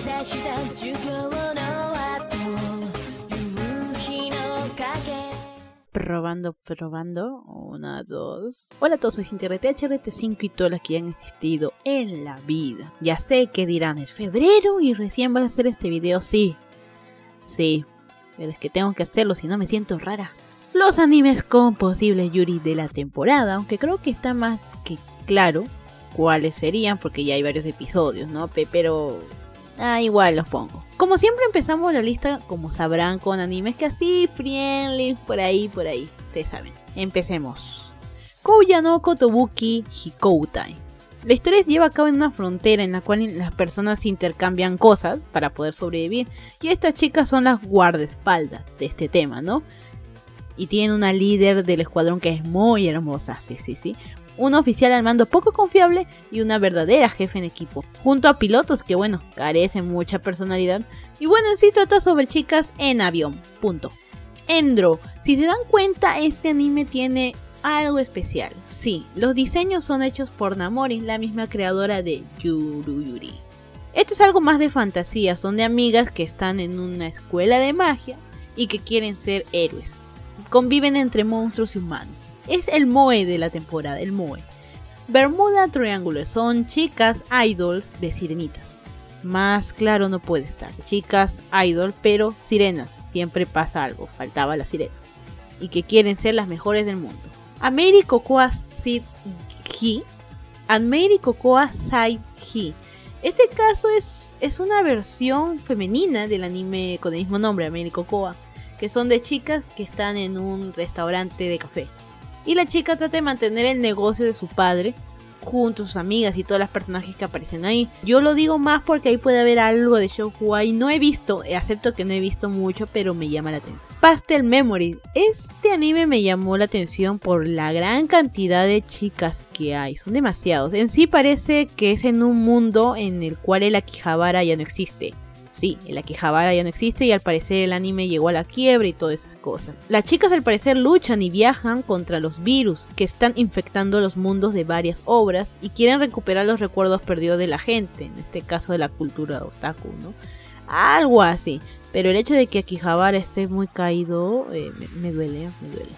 出した授業の後夕日の影 Probando, probando. Una, dos. Hola a todos, soy Cintia HRT5 y todas las que han existido en la vida. Ya sé que dirán, es febrero y recién vas a hacer este video. Sí, sí, pero es que tengo que hacerlo si no me siento rara. Los animes con posibles Yuri de la temporada, aunque creo que está más que claro cuáles serían porque ya hay varios episodios, ¿no? Pe- Pero Ah, igual los pongo. Como siempre empezamos la lista, como sabrán, con animes que así, friendly, por ahí, por ahí. Ustedes saben. Empecemos. Kouya no Kotobuki Hikoutai. La historia se lleva a cabo en una frontera en la cual las personas intercambian cosas para poder sobrevivir. Y estas chicas son las guardaespaldas de este tema, ¿no? Y tienen una líder del escuadrón que es muy hermosa, sí, sí, sí. Un oficial al mando poco confiable y una verdadera jefe en equipo, junto a pilotos que bueno, carecen mucha personalidad. Y bueno, en sí trata sobre chicas en avión, punto. Endro, si se dan cuenta, este anime tiene algo especial. Sí, los diseños son hechos por Namori, la misma creadora de Yuru Yuri. Esto es algo más de fantasía, son de amigas que están en una escuela de magia y que quieren ser héroes. Conviven entre monstruos y humanos. Es el Moe de la temporada, el Moe. Bermuda Triángulo son chicas idols de sirenitas. Más claro no puede estar. Chicas idol, pero sirenas. Siempre pasa algo. Faltaba la sirena. Y que quieren ser las mejores del mundo. Ameri Cocoa Sid Hi. Ameri Cocoa Side Hi. Este caso es, es una versión femenina del anime con el mismo nombre, Ameri Cocoa. Que son de chicas que están en un restaurante de café. Y la chica trata de mantener el negocio de su padre junto a sus amigas y todos los personajes que aparecen ahí. Yo lo digo más porque ahí puede haber algo de Shoujuai. No he visto, eh, acepto que no he visto mucho, pero me llama la atención. Pastel Memory. Este anime me llamó la atención por la gran cantidad de chicas que hay. Son demasiados. En sí parece que es en un mundo en el cual el Akihabara ya no existe. Sí, el Akihabara ya no existe y al parecer el anime llegó a la quiebra y todas esas cosas. Las chicas al parecer luchan y viajan contra los virus que están infectando los mundos de varias obras y quieren recuperar los recuerdos perdidos de la gente, en este caso de la cultura otaku, ¿no? Algo así. Pero el hecho de que Akihabara esté muy caído eh, me, duele, me duele.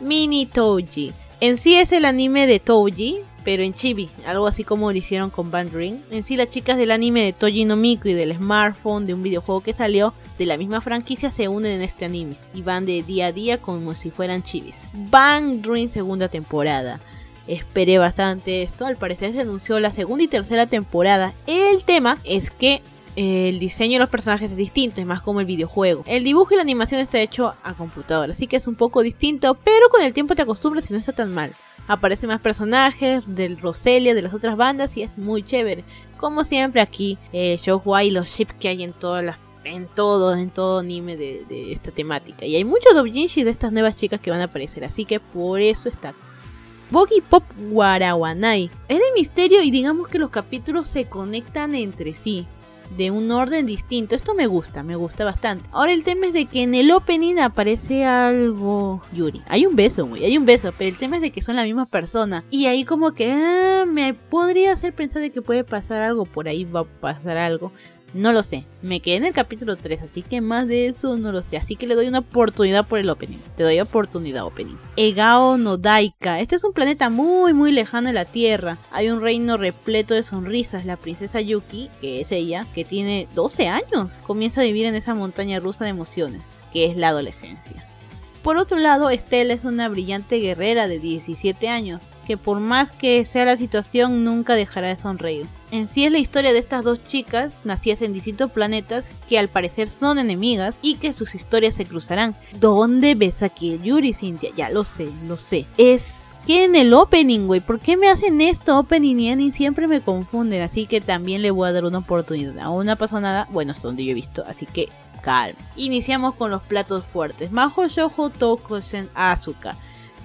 Mini Touji. En sí es el anime de Touji, pero en chibi, algo así como lo hicieron con Band Ring. En sí las chicas del anime de Toji no Miku y del smartphone de un videojuego que salió de la misma franquicia se unen en este anime y van de día a día como si fueran chibis. Band Ring segunda temporada. Esperé bastante esto, al parecer se anunció la segunda y tercera temporada. El tema es que el diseño de los personajes es distinto, es más como el videojuego. El dibujo y la animación está hecho a computadora, así que es un poco distinto, pero con el tiempo te acostumbras y no está tan mal. Aparecen más personajes del Roselia, de las otras bandas y es muy chévere. Como siempre aquí, eh, Shoujuai y los ships que hay en todas las en todo, en todo anime de, de esta temática. Y hay muchos doujinshi de estas nuevas chicas que van a aparecer, así que por eso está. Bogi Pop Warawanai. Es de misterio y digamos que los capítulos se conectan entre sí. De un orden distinto. Esto me gusta, me gusta bastante. Ahora el tema es de que en el opening aparece algo. Yuri. Hay un beso, güey. Hay un beso. Pero el tema es de que son la misma persona. Y ahí como que ah, me podría hacer pensar de que puede pasar algo. Por ahí va a pasar algo. No lo sé. Me quedé en el capítulo 3, así que más de eso no lo sé. Así que le doy una oportunidad por el opening. Te doy oportunidad, opening. Egao no Daika. Este es un planeta muy, muy lejano de la Tierra. Hay un reino repleto de sonrisas. La princesa Yuki, que es ella, que tiene 12 años, comienza a vivir en esa montaña rusa de emociones, que es la adolescencia. Por otro lado, Estela es una brillante guerrera de 17 años, que por más que sea la situación nunca dejará de sonreír. En sí es la historia de estas dos chicas, nacidas en distintos planetas, que al parecer son enemigas y que sus historias se cruzarán. ¿Dónde ves a Yuri, Cintia? Ya lo sé, lo sé. Es que en el opening, güey, ¿por qué me hacen esto? Opening y ending siempre me confunden, así que también le voy a dar una oportunidad. Aún no pasado nada, bueno, hasta donde yo he visto, así que calma. Iniciamos con los platos fuertes. Majo Shoujo Tokosen Asuka.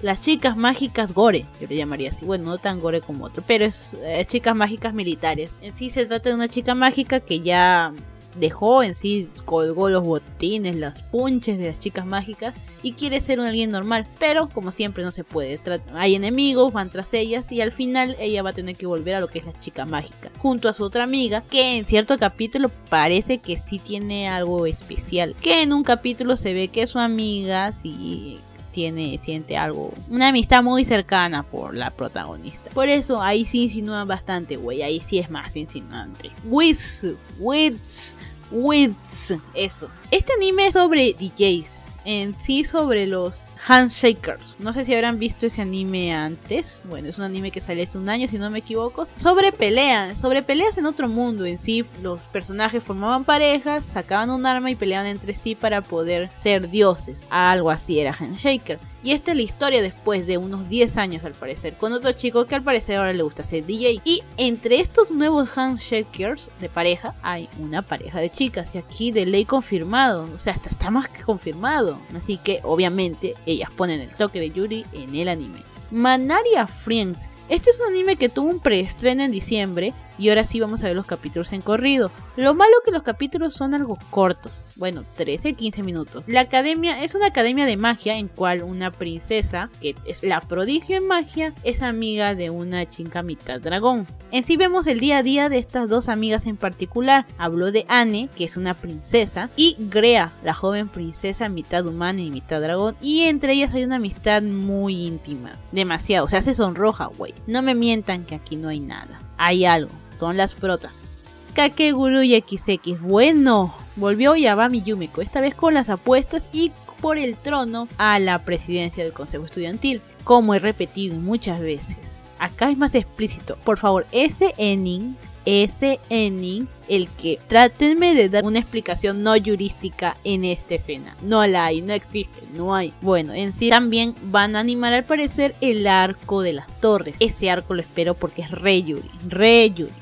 Las chicas mágicas gore, yo le llamaría así. Bueno, no tan gore como otro, pero es eh, chicas mágicas militares. En sí se trata de una chica mágica que ya dejó en sí, colgó los botines, las punches de las chicas mágicas y quiere ser un alguien normal, pero como siempre no se puede. Hay enemigos, van tras ellas y al final ella va a tener que volver a lo que es la chica mágica, junto a su otra amiga, que en cierto capítulo parece que sí tiene algo especial, que en un capítulo se ve que su amiga sí tiene, siente algo, una amistad muy cercana por la protagonista. Por eso ahí sí insinúan bastante, güey, ahí sí es más insinuante. Wits, wits, wits, eso. Este anime es sobre DJs, en sí sobre los Handshakers. No sé si habrán visto ese anime antes. Bueno, es un anime que salió hace un año, si no me equivoco. Sobre peleas, sobre peleas en otro mundo. En sí, los personajes formaban parejas, sacaban un arma y peleaban entre sí para poder ser dioses. Algo así era Handshaker. Y esta es la historia después de unos 10 años al parecer, con otro chico que al parecer ahora le gusta ser DJ. Y entre estos nuevos handshakers de pareja hay una pareja de chicas y aquí de ley confirmado, o sea, hasta está más que confirmado. Así que obviamente ellas ponen el toque de Yuri en el anime. Manaria Friends. Este es un anime que tuvo un preestreno en diciembre y ahora sí vamos a ver los capítulos en corrido. Lo malo que los capítulos son algo cortos, bueno, 13-15 minutos. La academia es una academia de magia en cual una princesa, que es la prodigio en magia, es amiga de una chica mitad dragón. En sí vemos el día a día de estas dos amigas en particular. Habló de Anne, que es una princesa, y Grea, la joven princesa mitad humana y mitad dragón, y entre ellas hay una amistad muy íntima. Demasiado, se hace sonroja, güey. No me mientan que aquí no hay nada. Hay algo, son las protas. Kakeguru y XX, bueno, volvió Yabami Yumiko, esta vez con las apuestas y por el trono a la presidencia del Consejo Estudiantil, como he repetido muchas veces. Acá es más explícito, por favor, ese ending ese ending el que trátenme de dar una explicación no jurística en esta escena. No la hay, no existe, no hay. Bueno, en sí también van a animar al parecer el arco de las torres. Ese arco lo espero porque es re Yuri, re Yuri.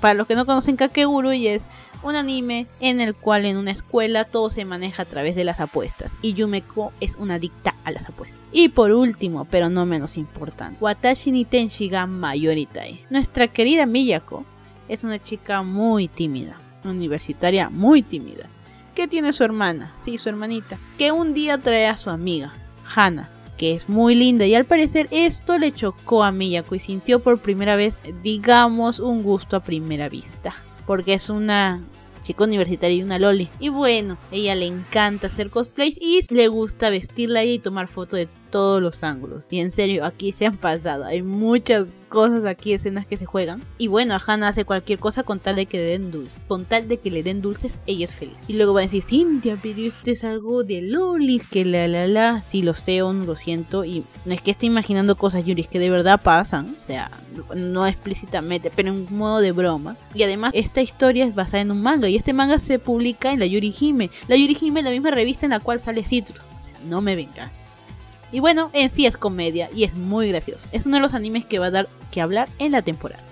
Para los que no conocen Kakeguru, y es un anime en el cual en una escuela todo se maneja a través de las apuestas y Yumeko es una adicta a las apuestas. Y por último, pero no menos importante, Watashi ni Tenshi ga Mayoritai. Nuestra querida Miyako es una chica muy tímida, universitaria muy tímida, que tiene su hermana, sí, su hermanita, que un día trae a su amiga, Hana, que es muy linda y al parecer esto le chocó a Miyako y sintió por primera vez, digamos, un gusto a primera vista. Porque es una chica universitaria y una loli. Y bueno, ella le encanta hacer cosplays y le gusta vestirla y tomar fotos de todos los ángulos. Y en serio, aquí se han pasado. Hay muchas cosas aquí, escenas que se juegan. Y bueno, Hannah hace cualquier cosa con tal de que le den dulces. Con tal de que le den dulces, ella es feliz. Y luego va a decir, Cintia, pero esto es algo de lolis, que la la la. Sí, lo sé, lo siento. Y no es que esté imaginando cosas, Yuri, es que de verdad pasan. O sea, no explícitamente, pero en modo de broma. Y además, esta historia es basada en un manga. Y este manga se publica en la Yuri Hime. La Yuri Hime es la misma revista en la cual sale Citrus. O sea, no me vengan. Y bueno, en sí es comedia y es muy gracioso. Es uno de los animes que va a dar que hablar en la temporada.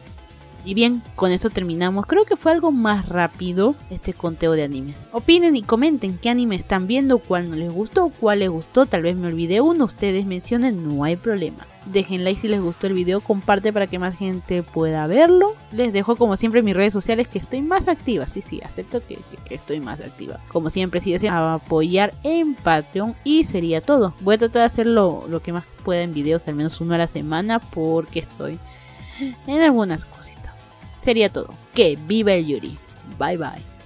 Y bien, con esto terminamos. Creo que fue algo más rápido este conteo de animes. Opinen y comenten qué anime están viendo, cuál no les gustó, cuál les gustó. Tal vez me olvidé uno, ustedes mencionen, no hay problema. Dejen like si les gustó el video, comparte para que más gente pueda verlo. Les dejo como siempre mis redes sociales que estoy más activa. Sí, sí, acepto que, estoy más activa. Como siempre, si desean apoyar en Patreon y sería todo. Voy a tratar de hacerlo lo que más pueda en videos, al menos uno a la semana, porque estoy en algunas cositas. Sería todo. Que viva el Yuri. Bye bye.